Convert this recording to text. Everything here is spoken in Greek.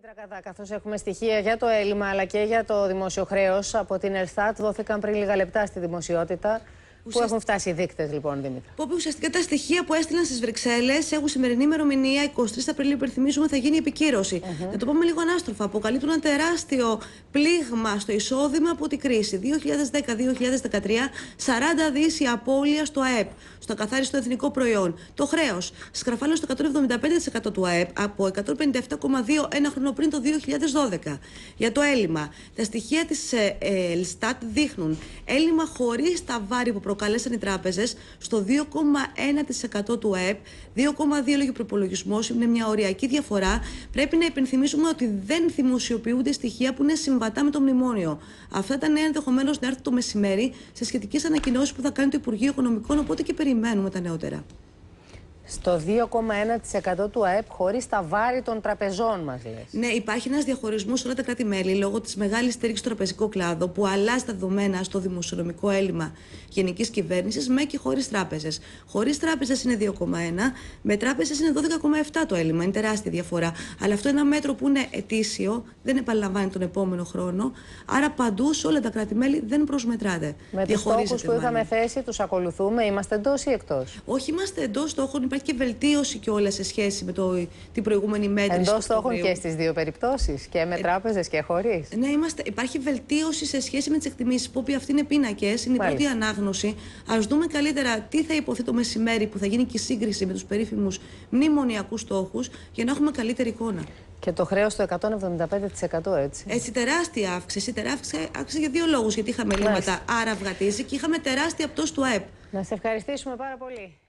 Δημήτρα καθώς έχουμε στοιχεία για το έλλειμμα αλλά και για το δημόσιο χρέος από την Ελστάτ, δόθηκαν πριν λίγα λεπτά στη δημοσιότητα. Πού έχουν φτάσει οι δείκτες, λοιπόν, Δημήτρη. Που ουσιαστικά τα στοιχεία που έστειλαν στις Βρυξέλλες έχουν σημερινή ημερομηνία 23 Απριλίου. Υπενθυμίζουμε θα γίνει επικύρωση. Uh -huh. Να το πούμε λίγο ανάστροφα. Αποκαλύπτουν ένα τεράστιο πλήγμα στο εισόδημα από την κρίση. 2010-2013, 40 δις η απώλεια στο ΑΕΠ, στο καθάριστο εθνικό προϊόν. Το χρέος σκραφάλωσε στο 175% του ΑΕΠ από 157,2 ένα χρόνο πριν το 2012. Για το έλλειμμα, τα στοιχεία της ε, Ελστάτ δείχνουν έλλειμμα χωρίς τα βάρη που προκαλέσαν οι τράπεζες στο 2,1% του ΑΕΠ. 2,2 λόγιο προπολογισμός είναι μια οριακή διαφορά. Πρέπει να υπενθυμίσουμε ότι δεν δημοσιοποιούνται στοιχεία που είναι συμβατά με το μνημόνιο. Αυτά τα νέα ενδεχομένως να έρθουν το μεσημέρι σε σχετικές ανακοινώσεις που θα κάνει το Υπουργείο Οικονομικών. Οπότε και περιμένουμε τα νεότερα στο 2,1% του ΑΕΠ χωρίς τα βάρη των τραπεζών μας, λες. Ναι, υπάρχει ένας διαχωρισμός σε όλα τα κράτη-μέλη λόγω της μεγάλης στήριξης στο τραπεζικό κλάδο που αλλάζει τα δεδομένα στο δημοσιονομικό έλλειμμα γενικής κυβέρνησης με και χωρίς τράπεζες. Χωρίς τράπεζες είναι 2,1, με τράπεζες είναι 12,7 το έλλειμμα. Είναι τεράστια διαφορά. Αλλά αυτό είναι ένα μέτρο που είναι ετήσιο, δεν επαναλαμβάνει τον επόμενο χρόνο. Άρα παντού σε όλα τα κράτη-μέλη δεν προσμετράται. Με τους στόχους που είχαμε θέσει, τους ακολουθούμε, είμαστε εντός ή εκτός; Όχι, είμαστε εντός στόχων υπάρχει και βελτίωση κιόλας σε σχέση με το, την προηγούμενη μέτρηση. Εντός στόχων και στις δύο περιπτώσεις, και με ε, τράπεζες και χωρίς. Ναι, είμαστε, υπάρχει βελτίωση σε σχέση με τις εκτιμήσεις. Που αυτοί είναι πίνακες, είναι η πρώτη ανάγνωση. Α δούμε καλύτερα τι θα υποθεί το μεσημέρι που θα γίνει και η σύγκριση με τους περίφημους μνημονιακούς στόχους για να έχουμε καλύτερη εικόνα. Και το χρέος το 175% έτσι. Έτσι, τεράστια αύξηση. Τεράστια αύξηση για δύο λόγους. Γιατί είχαμε λίμματα, άρα βγατίζει και είχαμε τεράστια πτώση του ΑΕΠ. Να σε ευχαριστήσουμε πάρα πολύ.